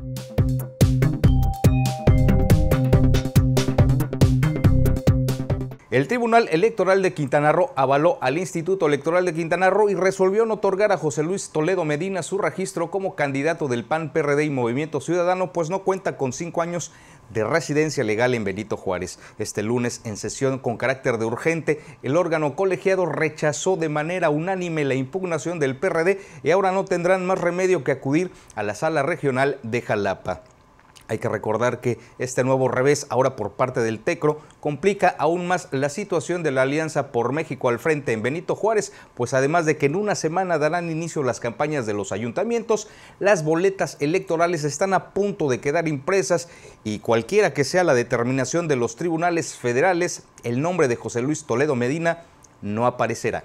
Bye. El Tribunal Electoral de Quintana Roo avaló al Instituto Electoral de Quintana Roo y resolvió no otorgar a José Luis Toledo Medina su registro como candidato del PAN, PRD y Movimiento Ciudadano, pues no cuenta con cinco años de residencia legal en Benito Juárez. Este lunes, en sesión con carácter de urgente, el órgano colegiado rechazó de manera unánime la impugnación del PRD y ahora no tendrán más remedio que acudir a la sala regional de Jalapa. Hay que recordar que este nuevo revés, ahora por parte del TECRO, complica aún más la situación de la Alianza por México al frente en Benito Juárez, pues además de que en una semana darán inicio las campañas de los ayuntamientos, las boletas electorales están a punto de quedar impresas y cualquiera que sea la determinación de los tribunales federales, el nombre de José Luis Toledo Medina no aparecerá.